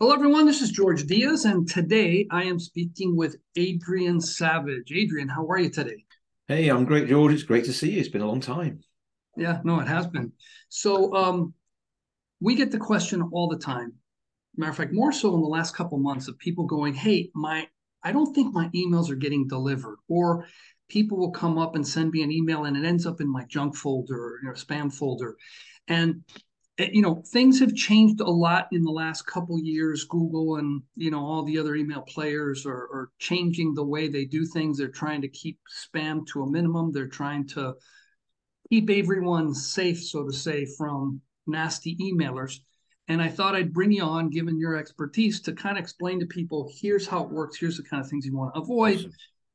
Hello, everyone. This is George Diaz, and today I am speaking with Adrian Savage. Adrian, how are you today? Hey, I'm great, George. It's great to see you. It's been a long time. Yeah, no, it has been. So, um, we get the question all the time. Matter of fact, more so in the last couple months of people going, "Hey, my, I don't think my emails are getting delivered," or people will come up and send me an email and it ends up in my junk folder, or, you know, spam folder, and Eh, you know things have changed a lot in the last couple years. Google and you know all the other email players are, are, changing the way they do things. They're trying to keep spam to a minimum. They're trying to keep everyone safe so to say from nasty emailers. And i thought i'd bring you on given your expertise to kind of explain to people here's how it works here's the kind of things you want to avoid. Awesome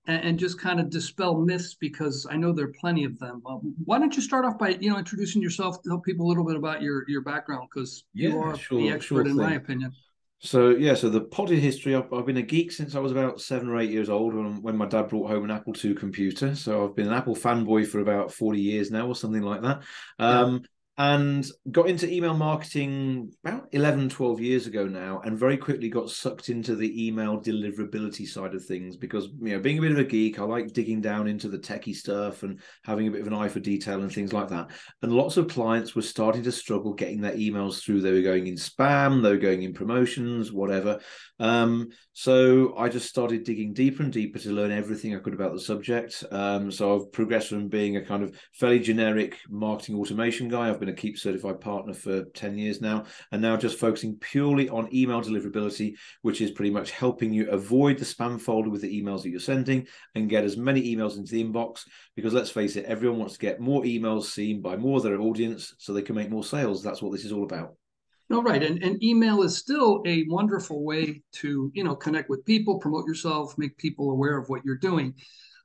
and, and just kind of dispel myths because I know there are plenty of them. Um, why don't you start off by you know introducing yourself, tell people a little bit about your your background because yeah, you are sure, the expert sure in my opinion. So yeah, so the potted history. I've, I've, been a geek since I was about seven or eight years old when, when my dad brought home an Apple II computer. So I've been an Apple fanboy for about forty years now, or something like that. Um, and got into email marketing about 11 12 years ago now and very quickly got sucked into the email deliverability side of things because you know being a bit of a geek i like digging down into the techie stuff and having a bit of an eye for detail and things like that. And lots of clients were starting to struggle getting their emails through. They were going in spam they were going in promotions whatever. Um, so i just started digging deeper and deeper to learn everything i could about the subject. Um, so i've progressed from being a kind of fairly generic marketing automation guy. I've been been a Keap certified partner for 10 years now, and now just focusing purely on email deliverability, which is pretty much helping you avoid the spam folder with the emails that you're sending and get as many emails into the inbox. Because let's face it, everyone wants to get more emails seen by more of their audience so they can make more sales. That's what this is all about. No, right. And, and email is still a wonderful way to, you know, connect with people, promote yourself, make people aware of what you're doing.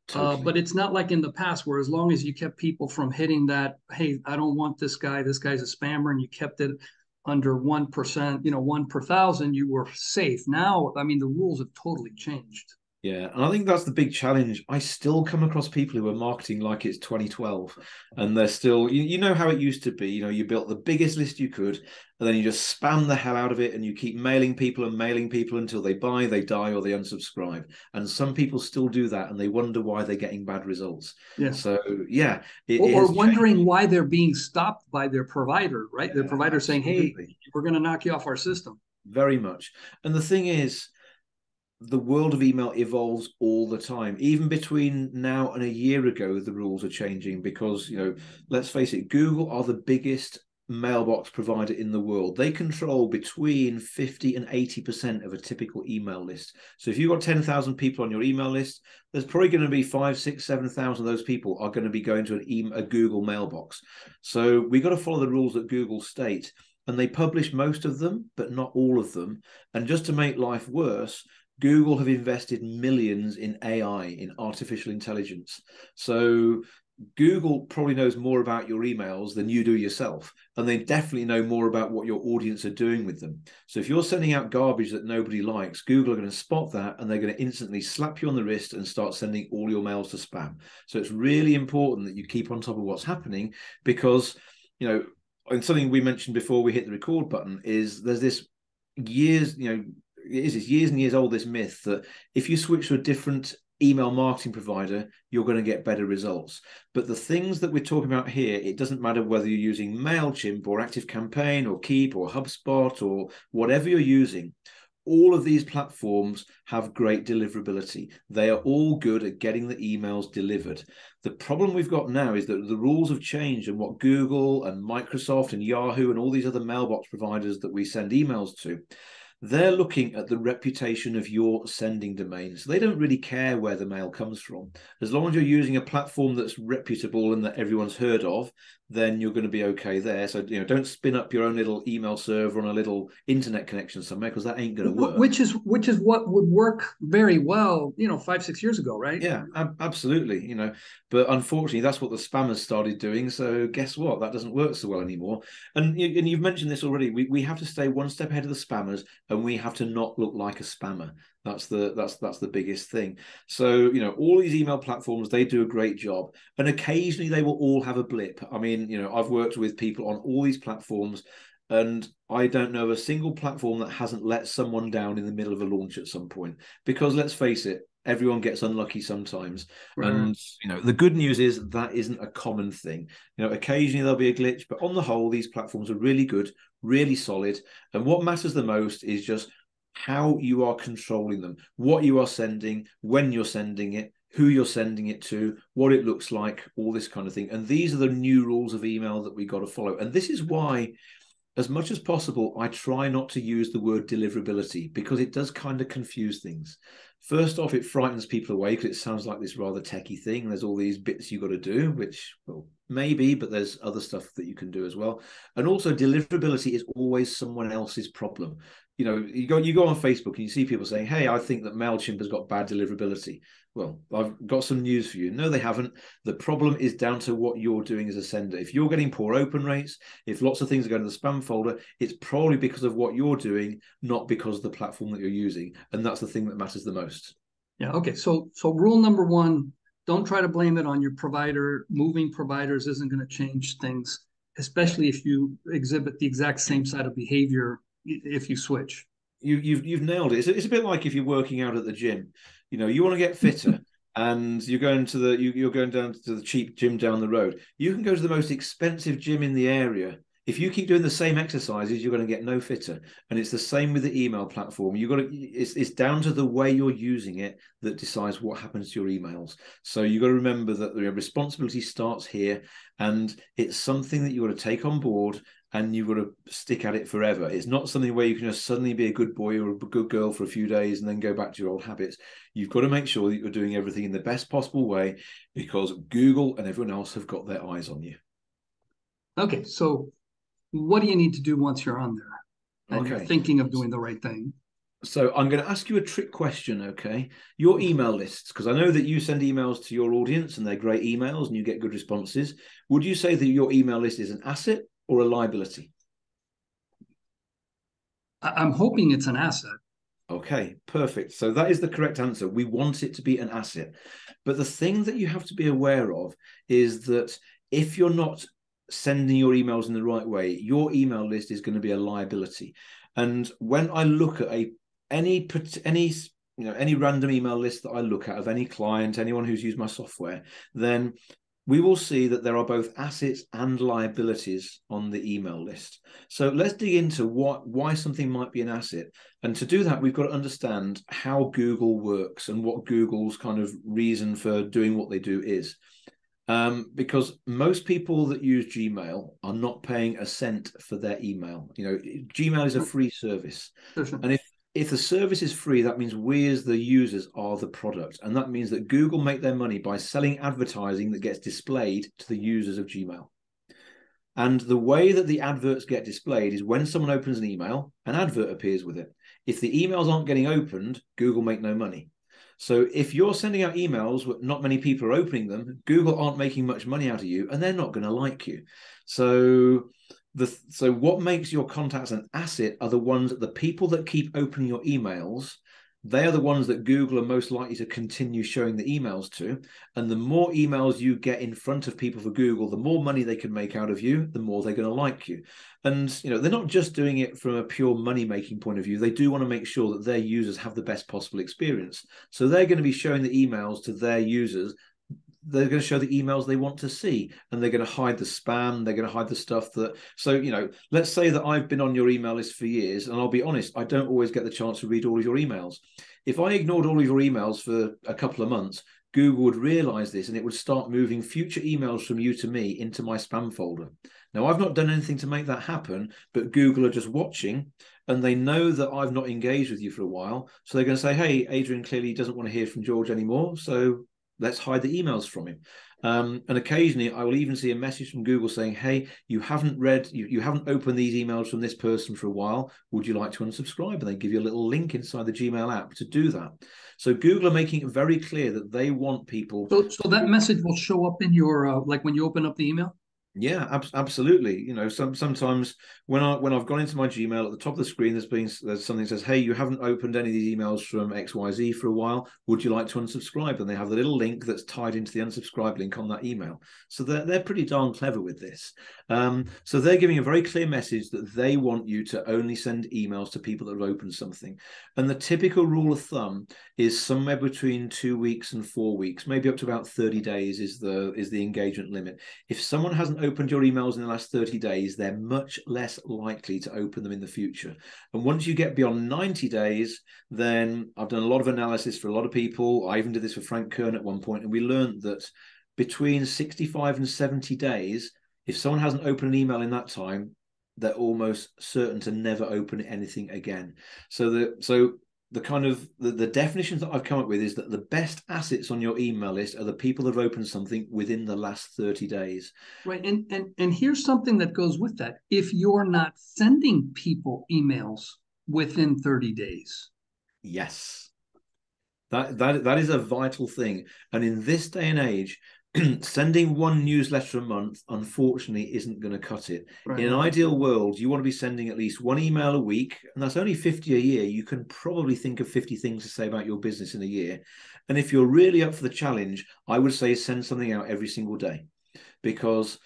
Totally. Uh, but it's not like in the past where as long as you kept people from hitting that, hey, I don't want this guy, this guy's a spammer, and you kept it under 1%, you know, one per thousand, you were safe. Now, I mean, the rules have totally changed. Yeah, and I think that's the big challenge. I still come across people who are marketing like it's 2012, and they're still, you, you know how it used to be. You know, you built the biggest list you could, and then you just spam the hell out of it, and you keep mailing people and mailing people until they buy, they die, or they unsubscribe. And some people still do that, and they wonder why they're getting bad results. Yeah. So yeah, or, or wondering changed. why they're being stopped by their provider, right? Yeah, their provider saying, "Hey, we're going to knock you off our system." Very much. And the thing is the world of email evolves all the time. Even between now and a year ago, the rules are changing because, you know, let's face it, Google are the biggest mailbox provider in the world. They control between 50 and 80% of a typical email list. So if you've got 10,000 people on your email list, there's probably going to be five, six, 7,000 of those people are going to be going to an email, a Google mailbox. So we've got to follow the rules that Google state. And they publish most of them, but not all of them. And just to make life worse, Google have invested millions in AI, in artificial intelligence. So Google probably knows more about your emails than you do yourself. And they definitely know more about what your audience are doing with them. So if you're sending out garbage that nobody likes, Google are going to spot that and they're going to instantly slap you on the wrist and start sending all your mails to spam. So it's really important that you keep on top of what's happening because, you know, and something we mentioned before we hit the record button is there's this years, you know, it is it's years and years old this myth that if you switch to a different email marketing provider you're going to get better results but the things that we're talking about here it doesn't matter whether you're using mailchimp or active campaign or Keap or hubspot or whatever you're using all of these platforms have great deliverability. They are all good at getting the emails delivered. The problem we've got now is that the rules have changed, and what Google and Microsoft and Yahoo and all these other mailbox providers that we send emails to, they're looking at the reputation of your sending domain. So they don't really care where the mail comes from. As long as you're using a platform that's reputable and that everyone's heard of, then you're going to be okay there. So you know, don't spin up your own little email server on a little internet connection somewhere because that ain't going to work. Which is which is what would work very well, you know, five six years ago, right? Yeah, ab- absolutely. You know, but unfortunately, that's what the spammers started doing. So guess what? That doesn't work so well anymore. And and you've mentioned this already. We we have to stay one step ahead of the spammers, and we have to not look like a spammer. That's the that's that's the biggest thing. So you know, all these email platforms they do a great job, and occasionally they will all have a blip. I mean, you know, I've worked with people on all these platforms, And I don't know of a single platform that hasn't let someone down in the middle of a launch at some point. Because let's face it, everyone gets unlucky sometimes. Right. And you know, the good news is that isn't a common thing. You know, occasionally there'll be a glitch, but on the whole, these platforms are really good, really solid. And what matters the most is just how you are controlling them, what you are sending, when you're sending it, who you're sending it to, what it looks like, all this kind of thing. And these are the new rules of email that we got to follow. And this is why, as much as possible, I try not to use the word deliverability because it does kind of confuse things. First off, it frightens people away because it sounds like this rather techie thing. There's all these bits you got to do, which, well, maybe, but there's other stuff that you can do as well. And also, deliverability is always someone else's problem you know, you go you go on Facebook and you see people saying, "Hey, I think that Mailchimp has got bad deliverability." Well, I've got some news for you. No, they haven't. The problem is down to what you're doing as a sender. If you're getting poor open rates, if lots of things are going to the spam folder, it's probably because of what you're doing, not because of the platform that you're using. And that's the thing that matters the most. Yeah. Okay. So so rule number one: don't try to blame it on your provider. Moving providers isn't going to change things, especially if you exhibit the exact same side of behavior if you switch. You, you've you've nailed it. It's a, it's a bit like if you're working out at the gym. You know, you want to get fitter. and you're going to the you, you're going down to the cheap gym down the road you can go to the most expensive gym in the area if you keep doing the same exercises you're going to get no fitter and it's the same with the email platform you've got to it's, it's down to the way you're using it that decides what happens to your emails so you've got to remember that the responsibility starts here and it's something that you've got to take on board and you've got to stick at it forever. It's not something where you can just suddenly be a good boy or a good girl for a few days and then go back to your old habits. You've got to make sure that you're doing everything in the best possible way because Google and everyone else have got their eyes on you. Okay, so what do you need to do once you're on there and okay. you're thinking of doing the right thing? So I'm going to ask you a trick question, okay? Your email lists, because I know that you send emails to your audience and they're great emails and you get good responses. Would you say that your email list is an asset or a liability? I'm hoping it's an asset. Okay, perfect. So that is the correct answer. We want it to be an asset. But the thing that you have to be aware of is that if you're not sending your emails in the right way, your email list is going to be a liability. And when I look at a any any you know any random email list that I look at of any client, anyone who's used my software, then we will see that there are both assets and liabilities on the email list. So let's dig into what why something might be an asset. And to do that, we've got to understand how Google works and what Google's kind of reason for doing what they do is. Um, because most people that use Gmail are not paying a cent for their email. You know, Gmail is a free service. And if if the service is free, that means we as the users are the product. And that means that Google make their money by selling advertising that gets displayed to the users of Gmail. And the way that the adverts get displayed is when someone opens an email, an advert appears with it. If the emails aren't getting opened, Google make no money. So if you're sending out emails, but not many people are opening them, Google aren't making much money out of you, and they're not going to like you. So the so what makes your contacts an asset are the ones the people that keep opening your emails. They are the ones that google are most likely to continue showing the emails to. And the more emails you get in front of people for google the more money they can make out of you the more they're going to like you. And you know they're not just doing it from a pure money making point of view. They do want to make sure that their users have the best possible experience. So they're going to be showing the emails to their users they're going to show the emails they want to see and they're going to hide the spam they're going to hide the stuff that so you know let's say that i've been on your email list for years and i'll be honest i don't always get the chance to read all of your emails if i ignored all of your emails for a couple of months google would realize this and it would start moving future emails from you to me into my spam folder now i've not done anything to make that happen but google are just watching and they know that I've not engaged with you for a while. So they're going to say, hey, Adrian clearly doesn't want to hear from George anymore. So let's hide the emails from him. Um, and occasionally, I will even see a message from Google saying, "Hey, you haven't read, you, you haven't opened these emails from this person for a while. Would you like to unsubscribe?" And they give you a little link inside the Gmail app to do that. So Google are making it very clear that they want people. So, so that message will show up in your uh, like when you open up the email. Yeah, ab- absolutely. You know, some sometimes when I when I've gone into my Gmail at the top of the screen, there's been there's something that says, "Hey, you haven't opened any of these emails from X Y Z for a while. Would you like to unsubscribe?" And they have the little link that's tied into the unsubscribe link on that email. So they're they're pretty darn clever with this. Um, so they're giving a very clear message that they want you to only send emails to people that have opened something. And the typical rule of thumb is somewhere between two weeks and four weeks, maybe up to about thirty days is the is the engagement limit. If someone hasn't opened your emails in the last 30 days, they're much less likely to open them in the future. And once you get beyond 90 days, then I've done a lot of analysis for a lot of people. I even did this for Frank Kern at one point, and we learned that between 65 and 70 days, if someone hasn't opened an email in that time, they're almost certain to never open anything again. So the so the kind of the, the definitions that I've come up with is that the best assets on your email list are the people that have opened something within the last 30 days. Right. And and and here's something that goes with that. If you're not sending people emails within 30 days. Yes. That that that is a vital thing. And in this day and age, sending one newsletter a month unfortunately isn't going to cut it. Right. in an ideal world you want to be sending at least one email a week and that's only 50 a year. You can probably think of 50 things to say about your business in a year. And if you're really up for the challenge i would say send something out every single day. Because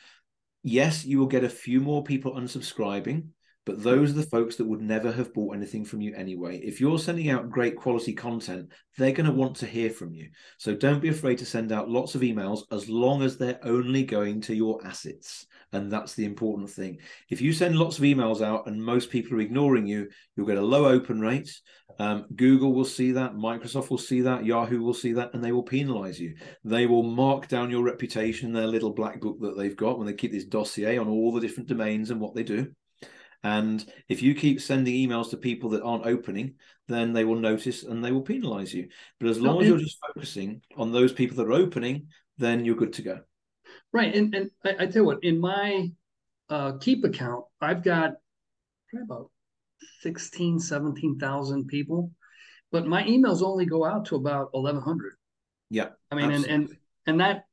yes you will get a few more people unsubscribing but those are the folks that would never have bought anything from you anyway. If you're sending out great quality content, they're going to want to hear from you. So don't be afraid to send out lots of emails as long as they're only going to your assets. And that's the important thing. If you send lots of emails out and most people are ignoring you, you'll get a low open rate. Um, Google will see that, Microsoft will see that, Yahoo will see that, and they will penalize you. They will mark down your reputation, in their little black book that they've got when they keep this dossier on all the different domains and what they do. And if you keep sending emails to people that aren't opening, then they will notice and they will penalize you. But as long as you're just focusing on those people that are opening, then you're good to go. Right. And and I, I tell you what, in my uh, Keap account, I've got about 16, 17,000 people, but my emails only go out to about 1,100. Yeah. I mean, and, and, and that,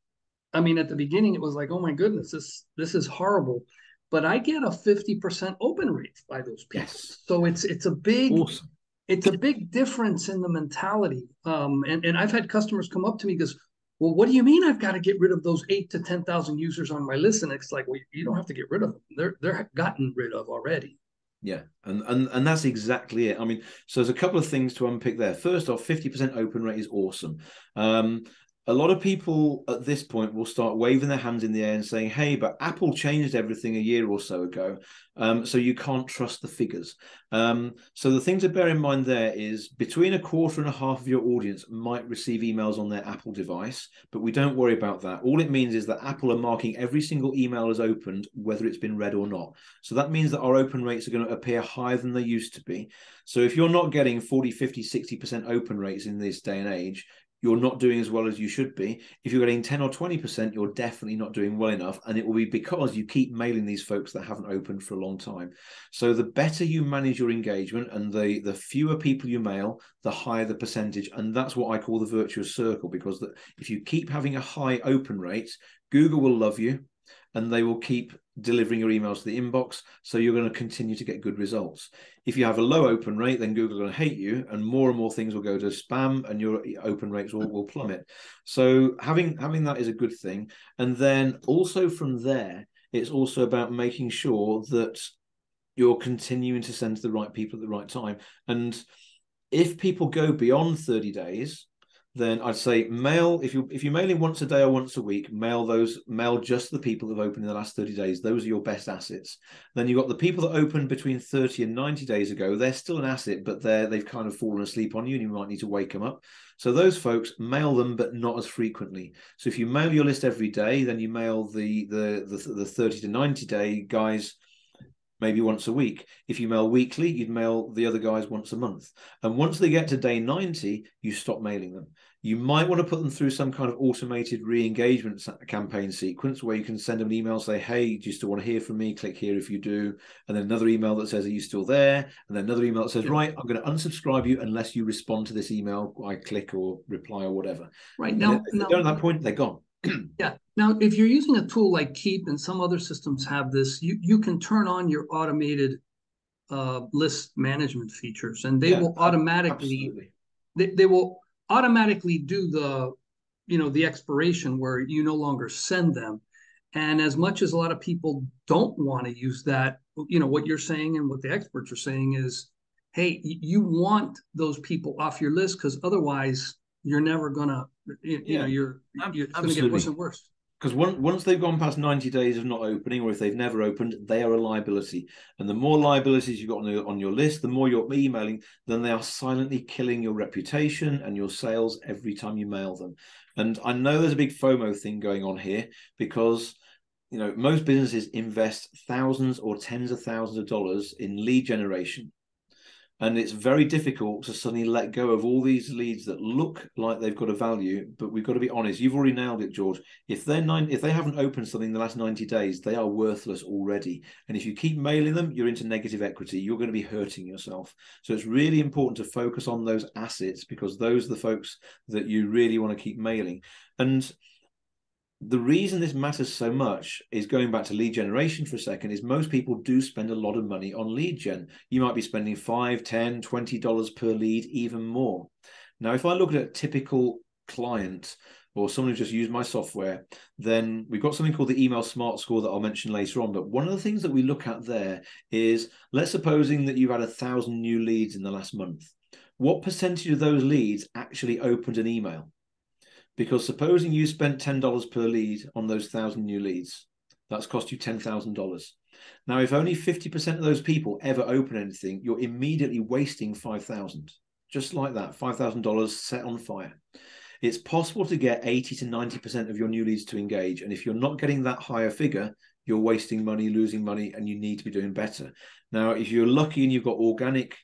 I mean, at the beginning, it was like, oh my goodness, this, this is horrible but I get a 50% open rate by those people. Yes. So it's it's a big awesome. it's a big difference in the mentality. Um, and, and I've had customers come up to me because, well, what do you mean I've got to get rid of those eight to ten thousand users on my list? And it's like, well, you don't have to get rid of them. They're they're gotten rid of already. Yeah, and, and and that's exactly it. I mean, so there's a couple of things to unpick there. First off, 50% open rate is awesome. Um, a lot of people at this point will start waving their hands in the air and saying, "Hey, but Apple changed everything a year or so ago, um, so you can't trust the figures." Um, so the thing to bear in mind there is between a quarter and a half of your audience might receive emails on their Apple device, but we don't worry about that. All it means is that Apple are marking every single email as opened, whether it's been read or not. So that means that our open rates are going to appear higher than they used to be. So if you're not getting 40, 50, 60% open rates in this day and age, you're not doing as well as you should be. If you're getting 10 or 20%, you're definitely not doing well enough. And it will be because you keep mailing these folks that haven't opened for a long time. So the better you manage your engagement and the, the fewer people you mail, the higher the percentage. And that's what I call the virtuous circle, because if you keep having a high open rate, Google will love you and they will keep delivering your emails to the inbox. So you're going to continue to get good results. If you have a low open rate, then Google are going to hate you, and more and more things will go to spam, and your open rates will, will plummet. So having having that is a good thing. And then also from there, it's also about making sure that you're continuing to send to the right people at the right time. And if people go beyond 30 days, then I'd say mail if you if you're mailing once a day or once a week, mail those mail just the people that have opened in the last 30 days. Those are your best assets. Then you've got the people that opened between 30 and 90 days ago. They're still an asset, but they're they've kind of fallen asleep on you, and you might need to wake them up. So those folks mail them, but not as frequently. So if you mail your list every day, then you mail the the the, the 30 to 90 day guys maybe once a week. If you mail weekly, you'd mail the other guys once a month. And once they get to day 90, you stop mailing them. You might want to put them through some kind of automated re-engagement campaign sequence where you can send them an email, say, "Hey, do you still want to hear from me? Click here if you do," and then another email that says, "Are you still there?" And then another email that says, yeah. "Right, I'm going to unsubscribe you unless you respond to this email. I click or reply or whatever." Right now, now at that point, they're gone. yeah. Now, if you're using a tool like Keap and some other systems have this, you you can turn on your automated uh, list management features, and they yeah, will automatically they, they will automatically do the you know the expiration where you no longer send them. And as much as a lot of people don't want to use that, you know what you're saying and what the experts are saying is, hey, you want those people off your list because otherwise you're never gonna you, yeah, you know you're, you're it's going to get worse and worse. Because once once they've gone past 90 days of not opening or if they've never opened they are a liability. And the more liabilities you've got on, the, on your list the more you're emailing then they are silently killing your reputation and your sales every time you mail them. And i know there's a big fomo thing going on here because you know most businesses invest thousands or tens of thousands of dollars in lead generation and it's very difficult to suddenly let go of all these leads that look like they've got a value but we've got to be honest you've already nailed it george. If they're nine if they haven't opened something in the last 90 days they are worthless already. And if you keep mailing them you're into negative equity. You're going to be hurting yourself. So it's really important to focus on those assets because those are the folks that you really want to keep mailing. And the reason this matters so much is going back to lead generation for a second is most people do spend a lot of money on lead gen. You might be spending 5 10 20 dollars per lead even more. Now if i look at a typical client or someone who just used my software then we've got something called the email smart score that i'll mention later on. But one of the things that we look at there is let's supposing that you've had a thousand new leads in the last month. What percentage of those leads actually opened an email because supposing you spent $10 per lead on those thousand new leads, that's cost you $10,000. Now, if only 50% of those people ever open anything, you're immediately wasting 5,000. Just like that, $5,000 set on fire. It's possible to get 80 to 90% of your new leads to engage. And if you're not getting that higher figure, you're wasting money, losing money, and you need to be doing better. Now, if you're lucky and you've got organic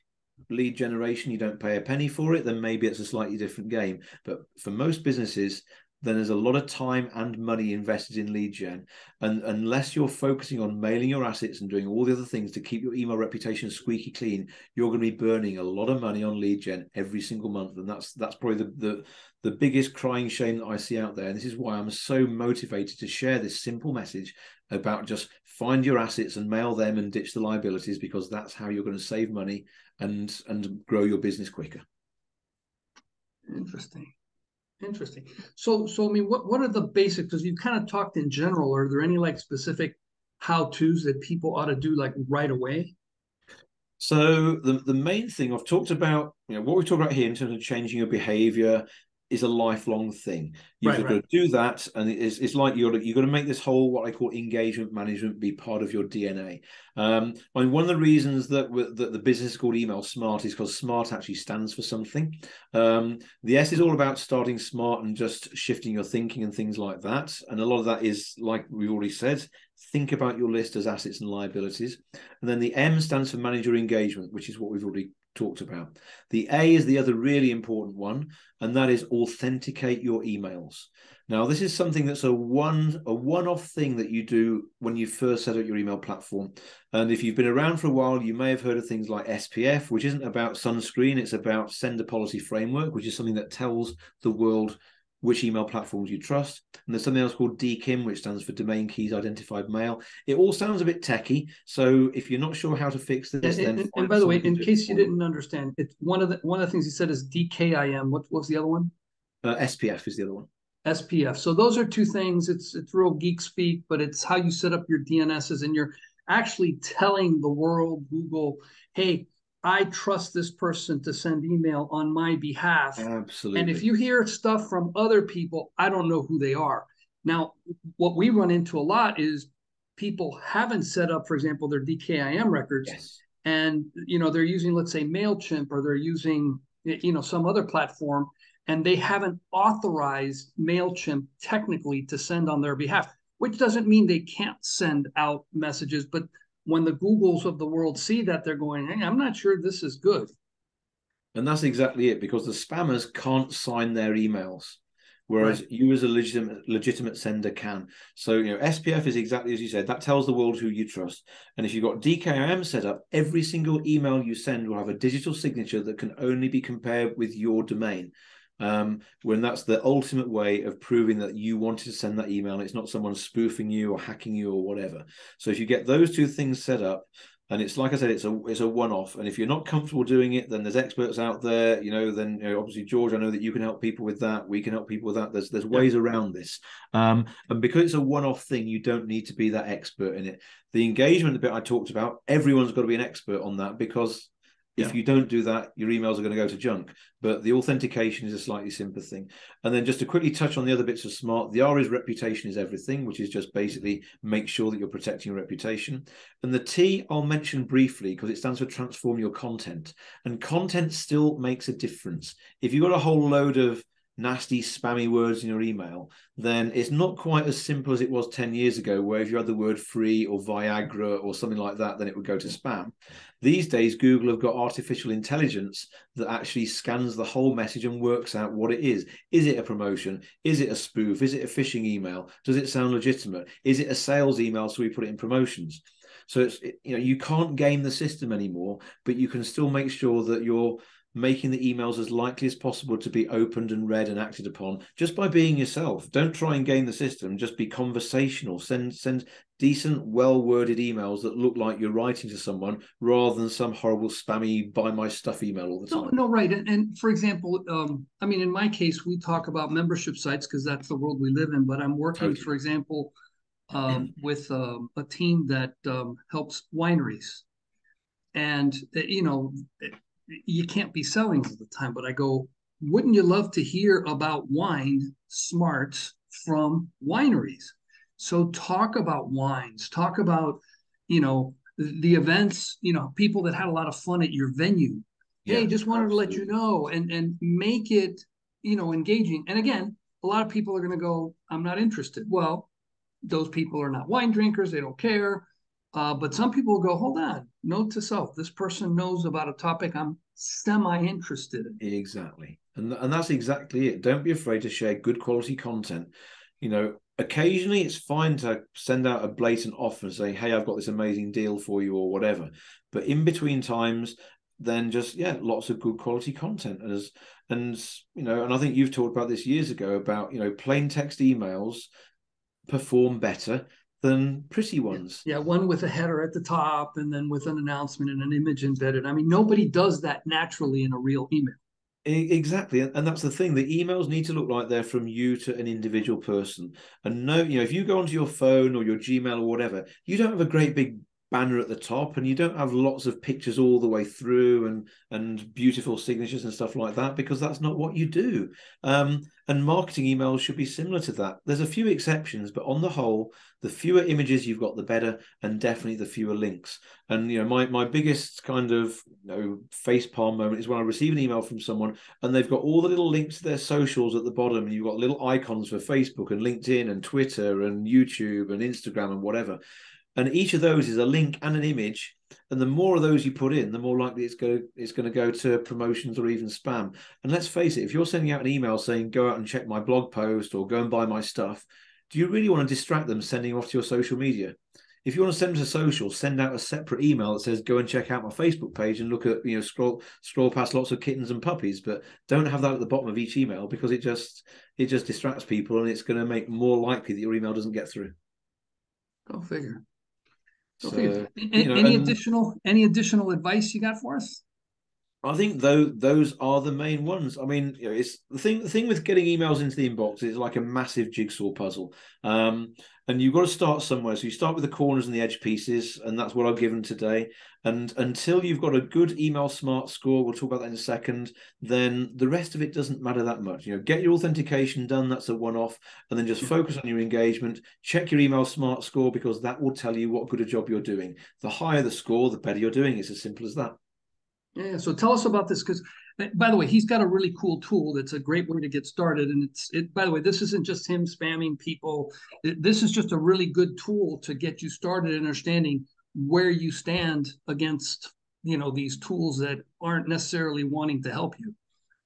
lead generation, you don't pay a penny for it, then maybe it's a slightly different game. But for most businesses, then there's a lot of time and money invested in lead gen. And unless you're focusing on mailing your assets and doing all the other things to keep your email reputation squeaky clean, you're going to be burning a lot of money on lead gen every single month. And that's that's probably the the, the biggest crying shame that I see out there. And this is why I'm so motivated to share this simple message about just find your assets and mail them and ditch the liabilities because that's how you're going to save money and and grow your business quicker. Interesting. Interesting. So so I mean what what are the basics because you kind of talked in general are there any like specific how to's that people ought to do like right away? So the, the main thing I've talked about, you know, what we talk about here in terms of changing your behavior is a lifelong thing. You've right, got right. to do that, and it's, it's like you're you've got to make this whole what I call engagement management be part of your DNA. Um, I mean, one of the reasons that that the business is called Email Smart is because Smart actually stands for something. Um, the S is all about starting smart and just shifting your thinking and things like that. And a lot of that is like we've already said, think about your list as assets and liabilities. And then the M stands for manager engagement, which is what we've already talked about. The A is the other really important one, and that is authenticate your emails. Now, this is something that's a one a one-off thing that you do when you first set up your email platform. And if you've been around for a while, you may have heard of things like SPF, which isn't about sunscreen, it's about sender policy framework, which is something that tells the world which email platforms you trust. And there's something else called DKIM, which stands for Domain Keys Identified Mail. It all sounds a bit techy. So if you're not sure how to fix this, and, and, and by the way, in case you didn't understand, it's one of the one of the things he said is DKIM. What was the other one? Uh, SPF is the other one. SPF. So those are two things. It's it's real geek speak, but it's how you set up your DNSs and you're actually telling the world, Google, hey, I trust this person to send email on my behalf. Absolutely. And if you hear stuff from other people, I don't know who they are. Now, what we run into a lot is people haven't set up, for example, their DKIM records, yes. and you know they're using, let's say, Mailchimp, or they're using, you know, some other platform, and they haven't authorized Mailchimp technically to send on their behalf. Which doesn't mean they can't send out messages, but when the Googles of the world see that, they're going, hey, I'm not sure this is good. And that's exactly it, because the spammers can't sign their emails, whereas right. you as a legitimate legitimate sender can. So you know, SPF is exactly as you said. That tells the world who you trust. And if you've got DKIM set up, every single email you send will have a digital signature that can only be compared with your domain. Um, when that's the ultimate way of proving that you wanted to send that email, it's not someone spoofing you or hacking you or whatever. So if you get those two things set up, and it's like I said, it's a it's a one off. And if you're not comfortable doing it, then there's experts out there. You know, then you know, obviously George, I know that you can help people with that. We can help people with that. There's there's ways around this. Um, and because it's a one off thing, you don't need to be that expert in it. The engagement bit I talked about, everyone's got to be an expert on that because if yeah. you don't do that, your emails are going to go to junk. But the authentication is a slightly simpler thing. And then just to quickly touch on the other bits of smart, the R is reputation is everything, which is just basically make sure that you're protecting your reputation. And the T I'll mention briefly because it stands for transform your content. And content still makes a difference. If you've got a whole load of nasty spammy words in your email, then it's not quite as simple as it was 10 years ago, where if you had the word free or Viagra or something like that, then it would go to spam. These days, Google have got artificial intelligence that actually scans the whole message and works out what it is. Is it a promotion? Is it a spoof? Is it a phishing email? Does it sound legitimate? Is it a sales email? So we put it in promotions. So it's you know you can't game the system anymore, but you can still make sure that you're making the emails as likely as possible to be opened and read and acted upon just by being yourself. Don't try and game the system, just be conversational. Send send decent, well-worded emails that look like you're writing to someone rather than some horrible spammy buy my stuff email all the time. No, no right. And, and for example, um, I mean, in my case, we talk about membership sites because that's the world we live in, but I'm working, totally. for example, um, with uh, a team that um, helps wineries. And, uh, you know, you can't be selling all the time. But I go, wouldn't you love to hear about wine smarts from wineries? So talk about wines, talk about, you know, the events, you know, people that had a lot of fun at your venue. Yeah, hey, just wanted absolutely. to let you know and and make it, you know, engaging. And again, a lot of people are going to go, I'm not interested. Well, those people are not wine drinkers, they don't care. Uh, but some people go, hold on, note to self, this person knows about a topic I'm semi interested in. Exactly. And, and that's exactly it. Don't be afraid to share good quality content. You know, occasionally it's fine to send out a blatant offer and say, hey, I've got this amazing deal for you or whatever. But in between times, then just yeah, lots of good quality content. As and you know, and I think you've talked about this years ago about you know plain text emails perform better than pretty ones. Yeah, one with a header at the top and then with an announcement and an image embedded. I mean, nobody does that naturally in a real email. Exactly, and that's the thing. The emails need to look like they're from you to an individual person. And no, you know, if you go onto your phone or your Gmail or whatever, you don't have a great big banner at the top and you don't have lots of pictures all the way through and and beautiful signatures and stuff like that because that's not what you do. Um, and marketing emails should be similar to that. There's a few exceptions but on the whole the fewer images you've got the better and definitely the fewer links. And you know my my biggest kind of you know face palm moment is when i receive an email from someone and they've got all the little links to their socials at the bottom and you've got little icons for facebook and linkedin and twitter and youtube and instagram and whatever and each of those is a link and an image. And the more of those you put in the more likely it's go it's going to go to promotions or even spam. And let's face it if you're sending out an email saying go out and check my blog post or go and buy my stuff do you really want to distract them sending off to your social media? If you want to send them to social send out a separate email that says go and check out my facebook page and look at you know scroll scroll past lots of kittens and puppies but don't have that at the bottom of each email because it just it just distracts people and it's going to make more likely that your email doesn't get through. Go figure so, any, know, any additional any additional advice you got for us? I think though those are the main ones. I mean, you know, it's the thing. The thing with getting emails into the inbox is like a massive jigsaw puzzle, um, and you've got to start somewhere. So you start with the corners and the edge pieces, and that's what I've given today. And until you've got a good email smart score, we'll talk about that in a second. Then the rest of it doesn't matter that much. You know, get your authentication done. That's a one-off, and then just focus on your engagement. Check your email smart score because that will tell you what good a job you're doing. The higher the score, the better you're doing. It's as simple as that. Yeah. So tell us about this because, eh, by the way, he's got a really cool tool that's a great way to get started. And it's it. By the way, this isn't just him spamming people. This is just a really good tool to get you started understanding where you stand against you know these tools that aren't necessarily wanting to help you.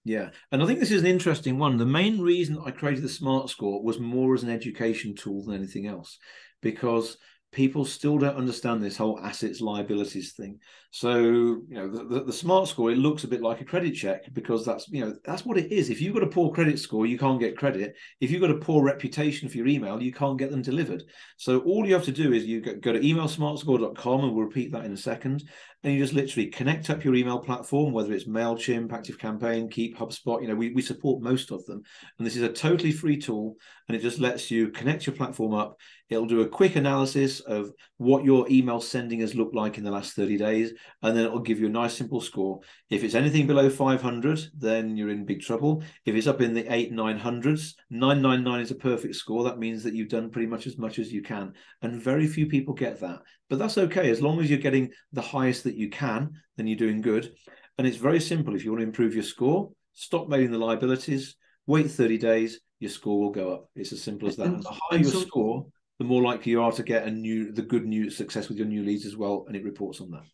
Yeah, and I think this is an interesting one. The main reason I created the Smart Score was more as an education tool than anything else, because people still don't understand this whole assets liabilities thing. So, you know, the, the, the, smart score, it looks a bit like a credit check because that's, you know, that's what it is. If you've got a poor credit score, you can't get credit. If you've got a poor reputation for your email, you can't get them delivered. So all you have to do is you go, go to emailsmartscore.com and we'll repeat that in a second. And you just literally connect up your email platform, whether it's MailChimp, ActiveCampaign, Keap, HubSpot, you know, we, we support most of them. And this is a totally free tool and it just lets you connect your platform up. It'll do a quick analysis of what your email sending has looked like in the last 30 days, and then it'll give you a nice simple score. If it's anything below 500, then you're in big trouble. If it's up in the eight, 900s, 999 is a perfect score. That means that you've done pretty much as much as you can. And very few people get that. But that's okay. As long as you're getting the highest that you can, then you're doing good. And it's very simple. If you want to improve your score, stop mailing the liabilities, wait 30 days, your score will go up. It's as simple as that. And, the higher your score, the more likely you are to get a new the good new success with your new leads as well. And it reports on that.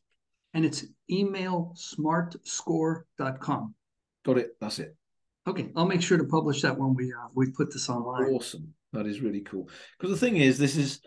And it's emailsmartscore.com. Got it. That's it. Okay, I'll make sure to publish that when we uh, we put this online. Awesome. That is really cool. Because the thing is, this is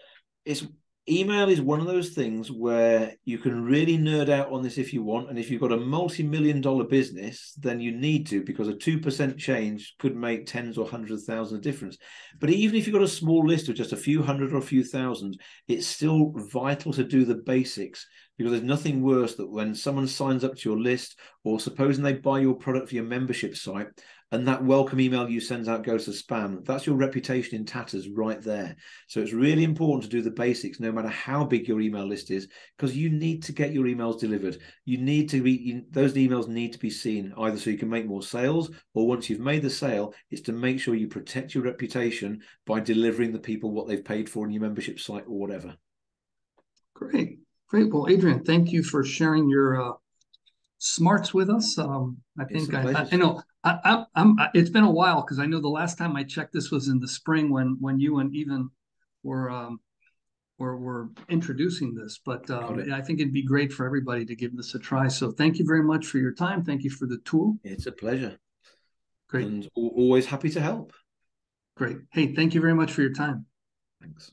it's email is one of those things where you can really nerd out on this if you want and if you've got a multi-million dollar business then you need to because a 2% change could make tens or hundreds of thousands of difference. But even if you've got a small list of just a few hundred or a few thousand it's still vital to do the basics because there's nothing worse that when someone signs up to your list or supposing they buy your product for your membership site and that welcome email you send out goes to spam. That's your reputation in tatters right there. So it's really important to do the basics no matter how big your email list is because you need to get your emails delivered. You need to be you, those emails need to be seen either so you can make more sales or once you've made the sale it's to make sure you protect your reputation by delivering the people what they've paid for in your membership site or whatever. Great. Great. Well adrian thank you for sharing your uh smarts with us. Um, I think I, I, know I, am It's been a while because I know the last time I checked this was in the spring when when you and even were um, were were introducing this. But um, I think it'd be great for everybody to give this a try. So thank you very much for your time. Thank you for the tool. It's a pleasure. Great. And always happy to help. Great. Hey, thank you very much for your time. Thanks.